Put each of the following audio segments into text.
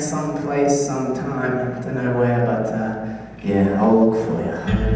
someplace sometime. Don't know where, but uh, yeah, I'll look for you.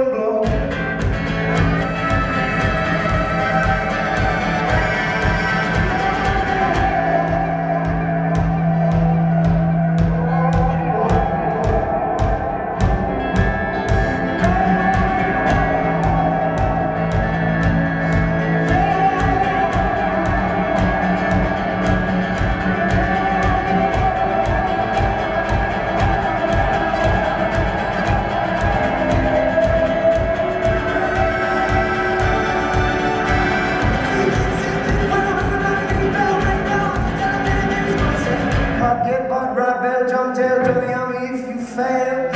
Head, butt, right, bell, jump, tail, Johnny, I'm if you fail.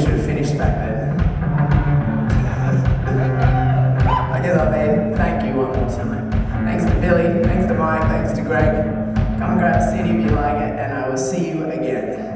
should have finished back then. I guess I'll. Thank you one more time. Thanks to Billy, thanks to Mike, thanks to Greg. Come grab a CD if you like it, and I will see you again.